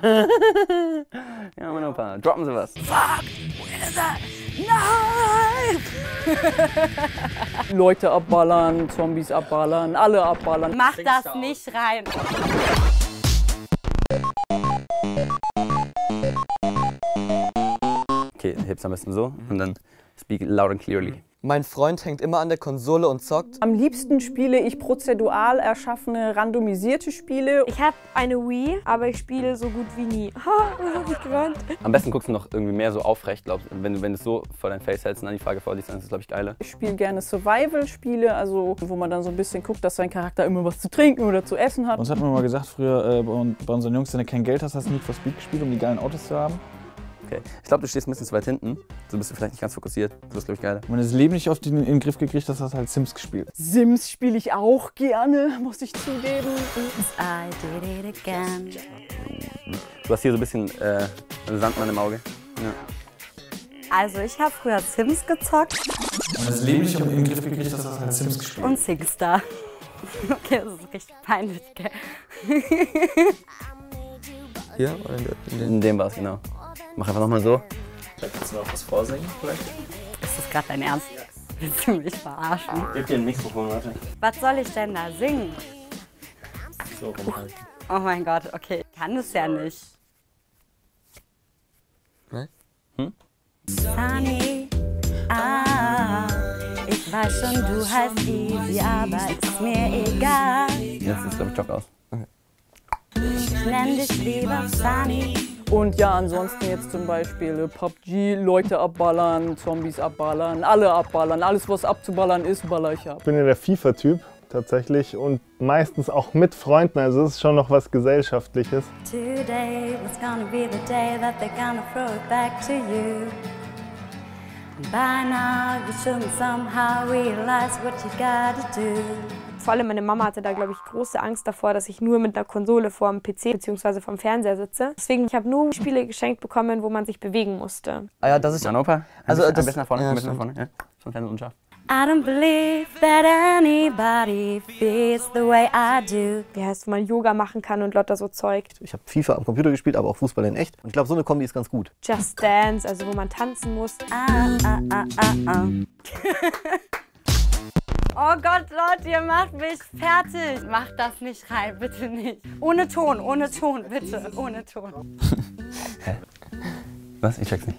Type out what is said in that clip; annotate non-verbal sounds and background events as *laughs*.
*laughs* ja, mein Opa, droppen Sie was. *laughs* Leute abballern, Zombies abballern, alle abballern. Mach das nicht rein. Okay, heb's am besten so und dann speak loud and clearly. Mein Freund hängt immer an der Konsole und zockt. Am liebsten spiele ich prozedural erschaffene, randomisierte Spiele. Ich habe eine Wii, aber ich spiele so gut wie nie. Ha, was hab ich gerannt? Am besten guckst du noch irgendwie mehr so aufrecht, glaub, wenn du wenn du es so vor dein Face hältst und dann die Frage vorliest, dann ist es, glaube ich, geiler. Ich spiele gerne Survival-Spiele, also wo man dann so ein bisschen guckt, dass sein Charakter immer was zu trinken oder zu essen hat. Uns hat man mal gesagt, früher äh, bei unseren Jungs, wenn du kein Geld hast, hast du Need for Speed gespielt, um die geilen Autos zu haben. Okay. Ich glaube, du stehst ein bisschen zu weit hinten. So bist du vielleicht nicht ganz fokussiert. Du bist, glaube ich, geiler. Wenn du das Leben nicht auf den, in den Griff gekriegt hast, hast du halt Sims gespielt. Sims spiele ich auch gerne, muss ich zugeben. I did it again. Du hast hier so ein bisschen äh, Sandmann im Auge. Ja. Also ich habe früher Sims gezockt Wenn du das Leben nicht in den Griff gekriegt hast, hast du halt Sims gespielt. und Singstar. *laughs* Okay, das ist richtig peinlich, gell? Hier? Oder in in In dem war es, genau. Mach einfach nochmal so. Kannst du noch was vorsingen vielleicht? Ist das gerade dein Ernst? Willst du mich verarschen? Gib dir ein Mikrofon, warte. Was soll ich denn da singen? So rum halt. Oh mein Gott, okay. Ich kann es ja nicht. Ne? Sunny, ah, ich weiß schon, du heißt Easy, aber ist mir egal. Jetzt ist, glaube ich, Jock aus. Ich nenn dich lieber Sunny. Und ja, ansonsten jetzt zum Beispiel äh, PUBG, Leute abballern, Zombies abballern, alle abballern. Alles, was abzuballern ist, baller ich ab. Ich bin ja der FIFA-Typ tatsächlich und meistens auch mit Freunden, also es ist schon noch was Gesellschaftliches. Today was gonna be the day that they're gonna throw it back to you. By now you should somehow realize what you gotta do. Vor allem meine Mama hatte da, glaube ich, große Angst davor, dass ich nur mit einer Konsole vor dem PC bzw. vom Fernseher sitze. Deswegen, ich habe nur Spiele geschenkt bekommen, wo man sich bewegen musste. Ah ja, das ist Mein Opa? Also, das- ein bisschen nach vorne, ja, ein bisschen nach vorne. Ja. Schon kleine unscharf. I don't believe that anybody feels the way I do. Wie heißt, wo man Yoga machen kann und lauter so Zeug. Ich habe FIFA am Computer gespielt, aber auch Fußball in echt. Und ich glaube, so eine Kombi ist ganz gut. Just Dance, also wo man tanzen muss. Ah, ah, ah, ah, ah. *laughs* Oh Gott, Leute, ihr macht mich fertig. Macht das nicht rein, bitte nicht. Ohne Ton, ohne Ton, bitte, ohne Ton. *laughs* Was? Ich check's nicht.